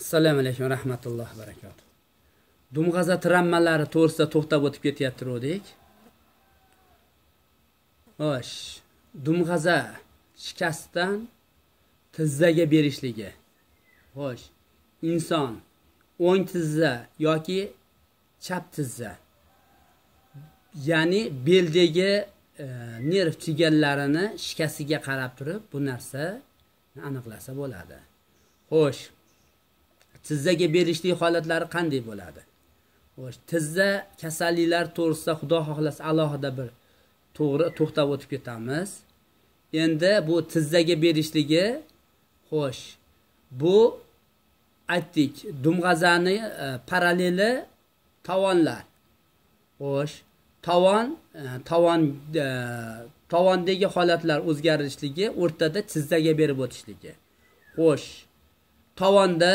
assalomu alaykum rahmatullohi barakatuh. Dumg'aza travmalari to'g'risida to'xtab o'tib ketayotgandik xo'sh dumg'aza shikastdan tizzaga berishligi. Xo'sh inson o'ng tizza yoki chap tizza ya'ni beldagi e, nerv chigallarini shikasiga qarab turib bu narsa aniqlasa bo'ladi. Xo'sh tizzaga berishlik holatlari qanday bo'ladi? Xo'sh tizza kasalliklar to'g'risida xudo xohlasa alohida bir to'g'ri to'xtab o'tib ketamiz. Endi bu tizzaga berishligi xo'sh bu aytdik dumg'azani e, paralleli tovonlar. Xo'sh tovon e, tovon e, tovondagi holatlar o'zgarishligi o'rtada tizzaga berib o'tishligi. Xo'sh tovonda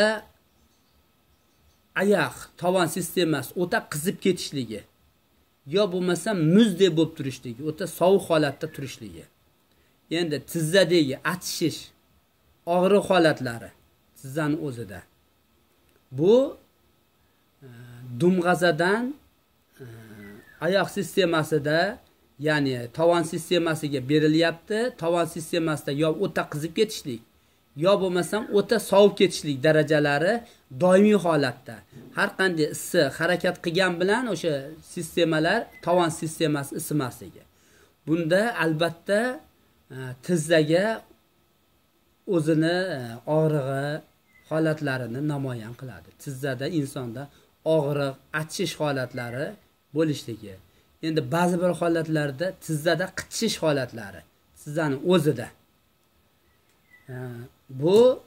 oyoq tovon sistemasi o'ta qizib ketishligi. Yo bo'lmasa muzdek bo'lib turishligi o'ta sovuq holatda turishligi. Endi tizzadagi achishish og'riq holatlari tizzani o'zida. Bu e, dumg'azadan e, oyoq sistemasida ya'ni tovon sistemasiga berilyapti. Tovon sistemasida yo o'ta qizib ketishlik yo bo'lmasam o'ta sovib ketishlik darajalari doimiy holatda. Har qanday issiq harakat qilgan bilan o'sha sistemalar tovon sistemasi isimasligi bunda albatta e, tizzaga o'zini e, og'rig'i holatlarini namoyon qiladi. Tizzada insonda og'riq achish holatlari bo'lishligi. Endi ba'zi bir holatlarda tizzada qichish holatlari tizzani o'zida e, bu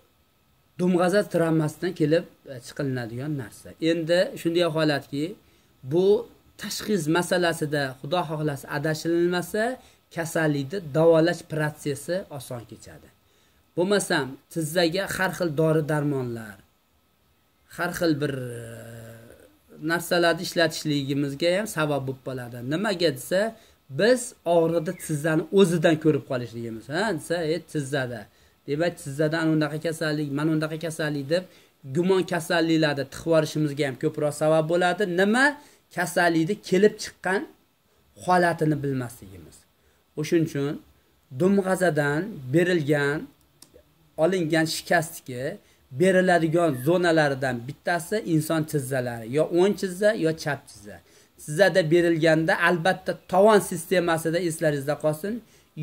dumg'aza travmasidan kelib e, chiqilinadigan narsa. Endi shunday holatki bu tashxis masalasida xudo xohlasa adashilmasa kasallikni davolash protsessi oson kechadi. Bo'lmasam tizzaga har xil dori darmonlar har xil bir e, narsalarni ishlatishligimizga ham sabab bo'lib qoladi. Nimaga desa biz og'riqni tizzani o'zidan ko'rib qolishligimiz ha desa e tizzada. Demak sizlarda ana unaqa kasallik mana unaqa kasallik deb gumon kasalliklarni tiqib yuborishimizga ham ko'proq sabab bo'ladi. Nima? Kasallikni kelib chiqqan holatini bilmasligimiz. O'shuning uchun dumg'azadan berilgan olingan shikastga beriladigan zonalaridan bittasi inson tizzalari yo o'ng tizza yo chap tizza tizzada berilganda albatta tovon sistemasida eslaringizda qolsin.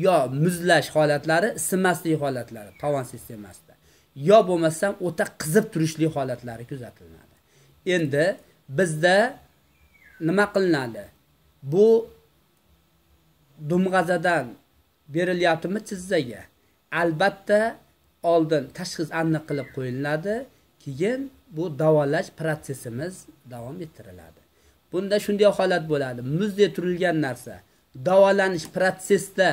Yo muzlash holatlari isimaslik holatlari tovon sistemasida. Yo bo'lmasam o'ta qizib turishlik holatlari kuzatiladi. Endi bizda nima qilinadi? Bu dumg'azadan berilyaptimi tizzaga albatta oldin tashxis aniq qilib qo'yiladi keyin bu davolash protsessimiz davom ettiriladi. Bunda shunday holat bo'ladi. Muzdek turilgan narsa davolanish protsessda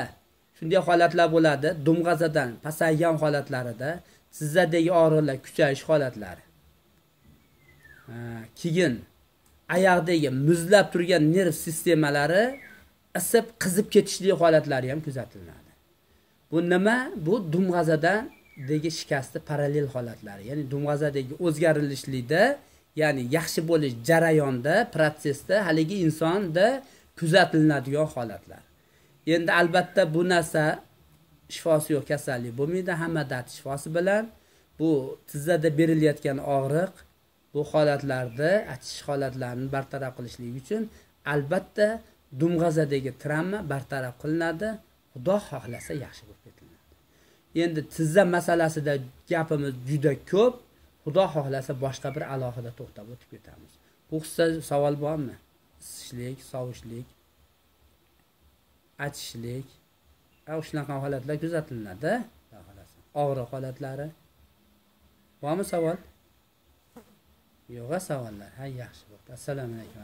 shunday holatlar bo'ladi. Dumg'azadan pasaygan holatlarida tizzadagi og'riqlar kuchayish holatlari. Keyin oyoqdagi muzlab turgan nerv sistemalari isib qizib ketishlik holatlari ham kuzatiladi. Bu nima? Bu dumg'azadagi shikastni parallel holatlari. Ya'ni dumg'azadagi o'zgarilishlikda ya'ni yaxshi bo'lish jarayonda protsessda haligi insonda kuzatilinadigan holatlar. Endi albatta bu narsa shifosi yo'q kasallik bo'lmaydi. Hamma dard shifosi bilan bu tizzada berilayotgan og'riq bu holatlarda achish holatlarini bartaraf qilishlik uchun albatta dumg'azadagi travma bartaraf qilinadi. Xudo xohlasa yaxshi bo'lib ketiladi endi tizza masalasida gapimiz juda ko'p. Xudo xohlasa boshqa bir alohida to'xtab o'tib ketamiz. Bu xususda savol bormi? Isishlik sovishlik achishlik shunaqa holatlar kuzatilinadi og'riq holatlari. Bormi savol? Yo'q savollar. Ha yaxshi bo'pti assalomu alaykum